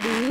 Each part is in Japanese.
Aduh.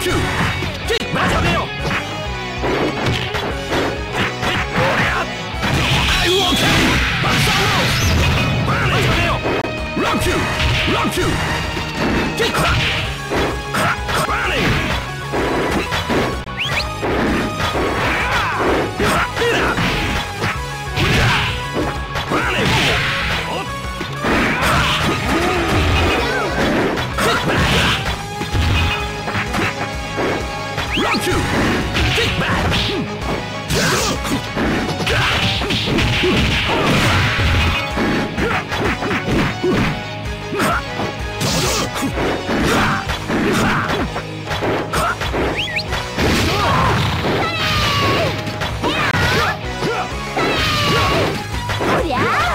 Rock you. round two. Get crack. Round back! 우 리.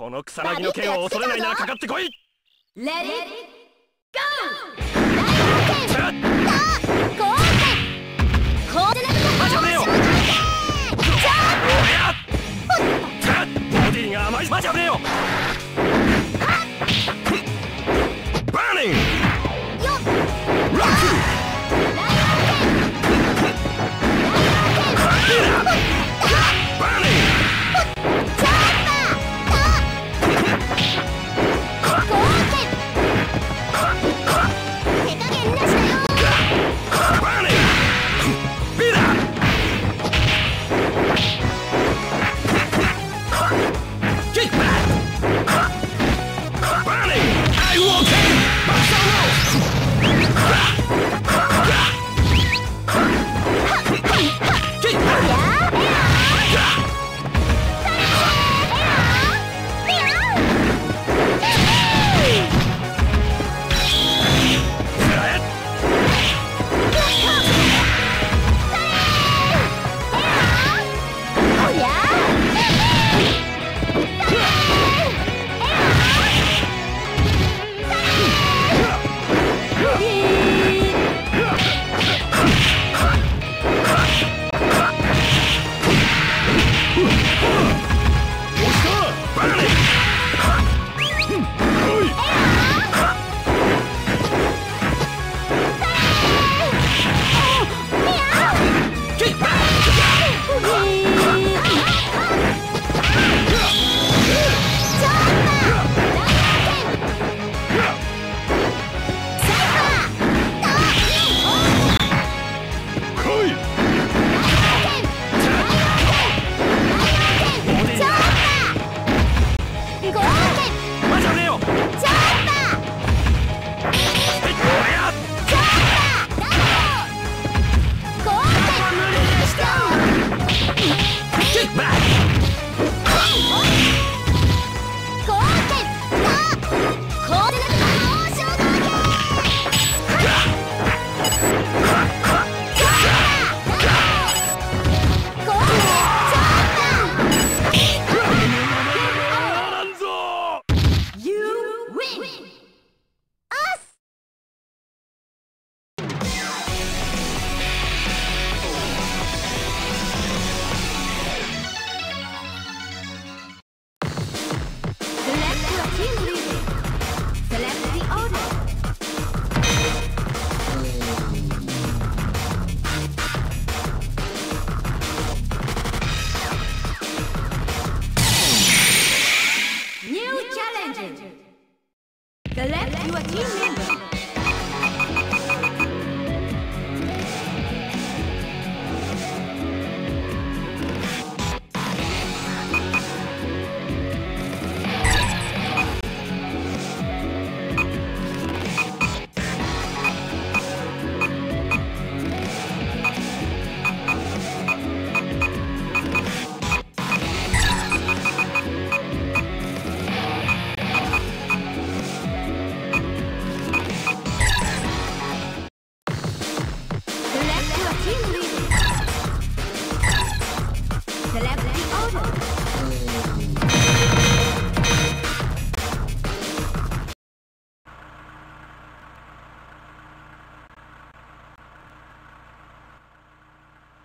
この草薙の剣を恐れないならかかってこい！Let it go! マジャメよ！ボディが甘い。マジャメよ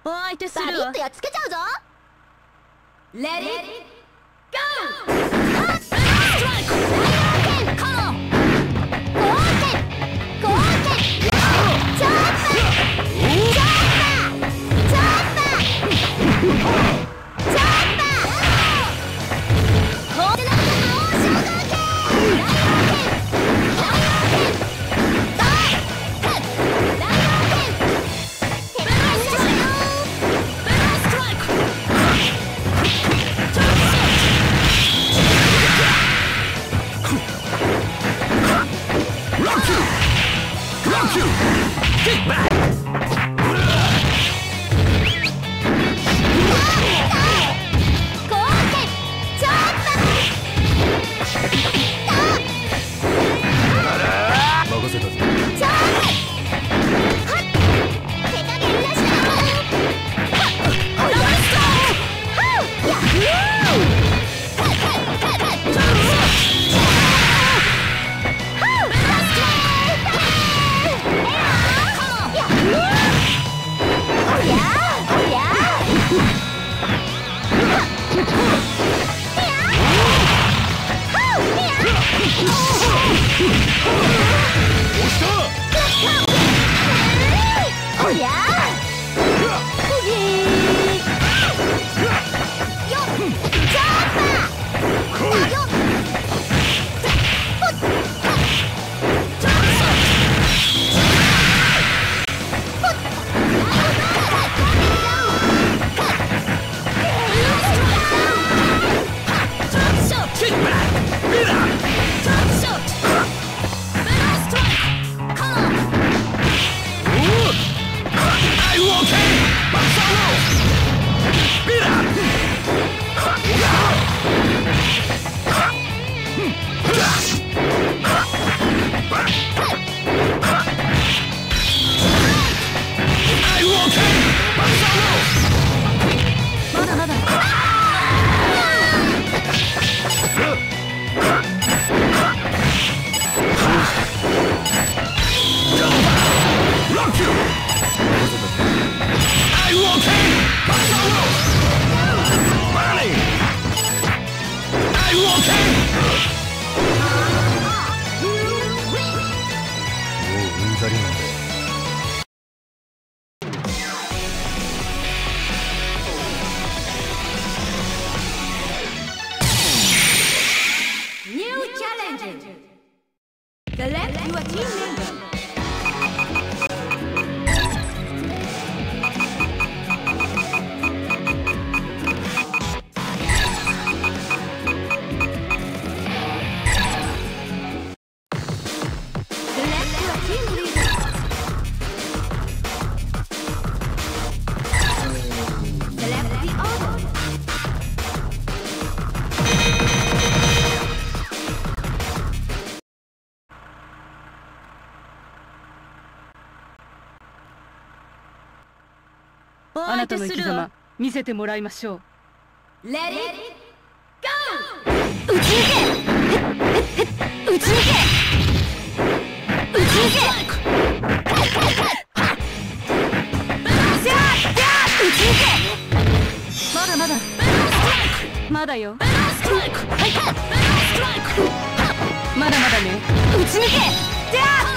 バリッとやっつけちゃうぞ。Let it go! ロックロックキックバッ okay! なたの生き様見せてもらいましょう。Let it go! まだまだまだよまだまだね行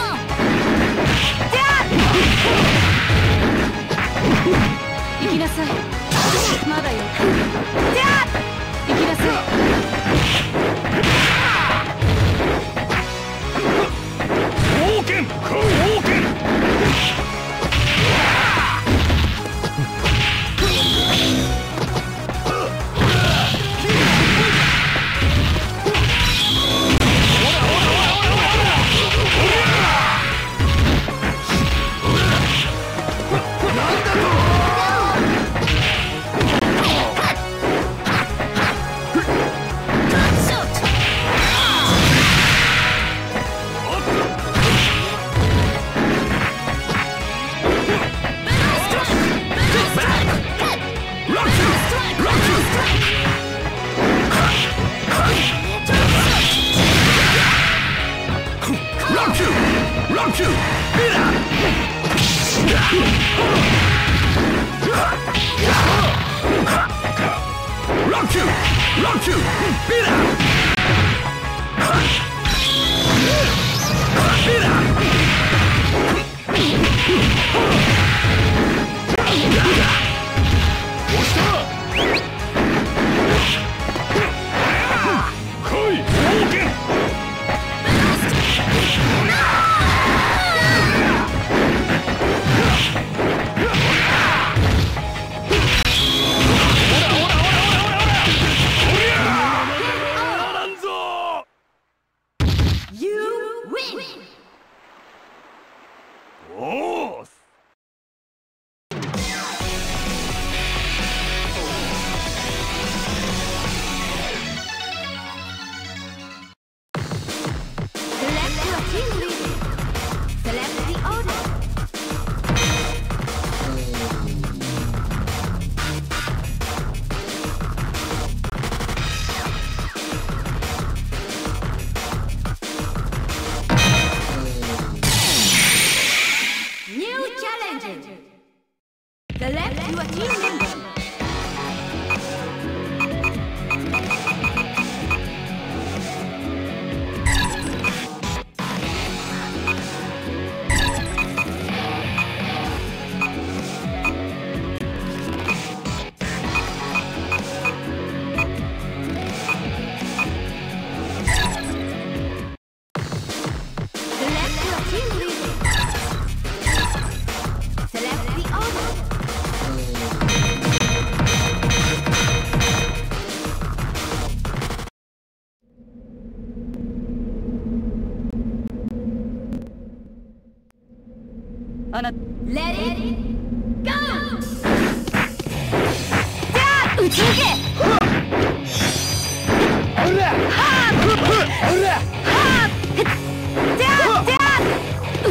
なさい。まだよ。じゃあ行きなさい。冒険冒険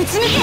打ち抜け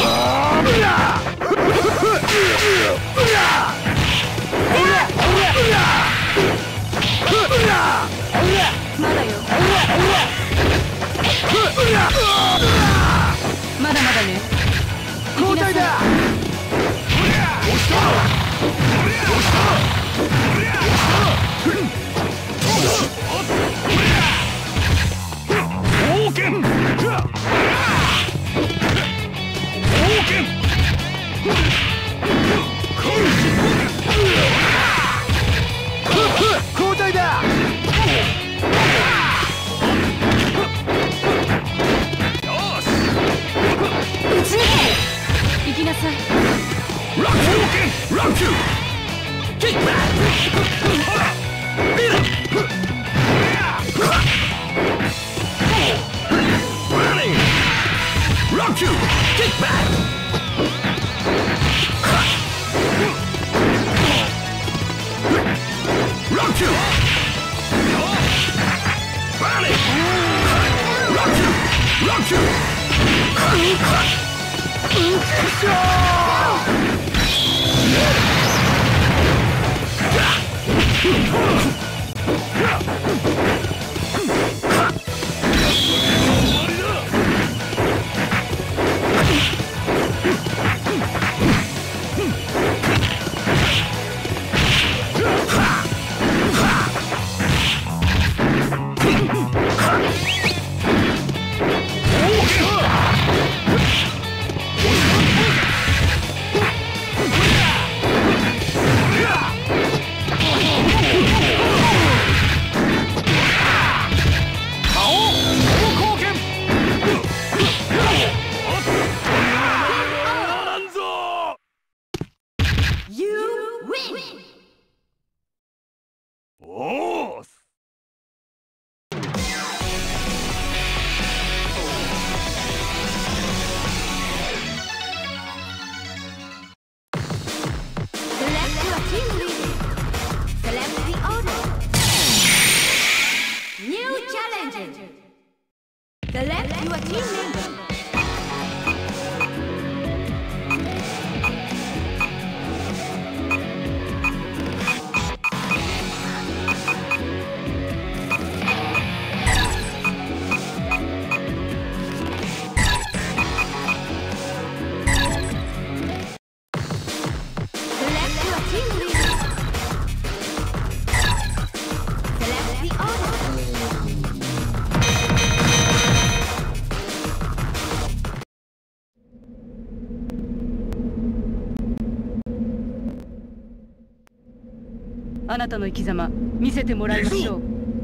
なたの生き様見せてもらいましょう。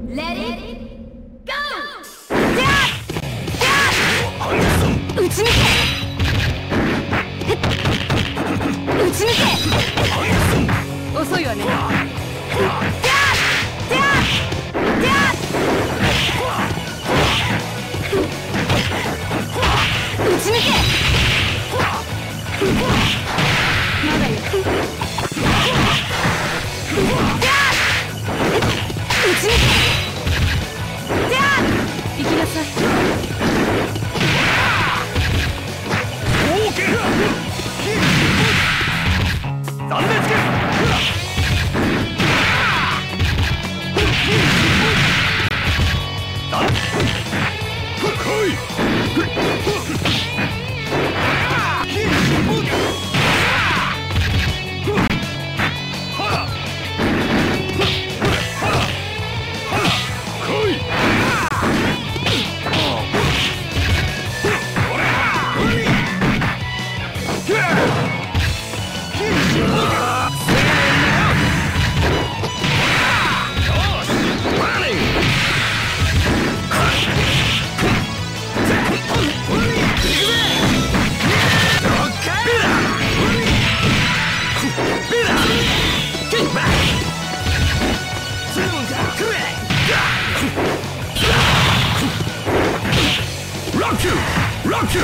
Let it go! ハンソン撃ち抜け撃ち抜け遅いわね Hey! Don't you!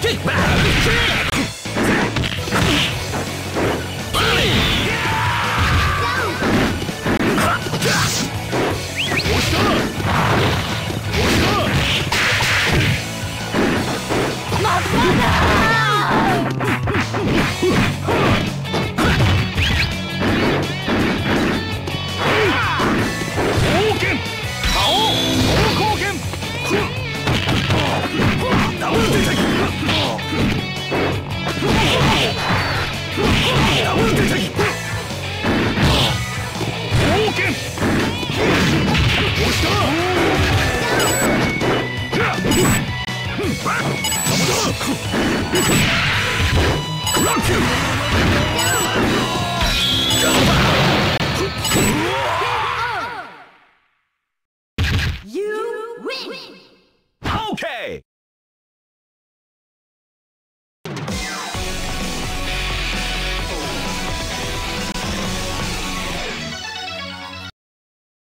Take back the chair!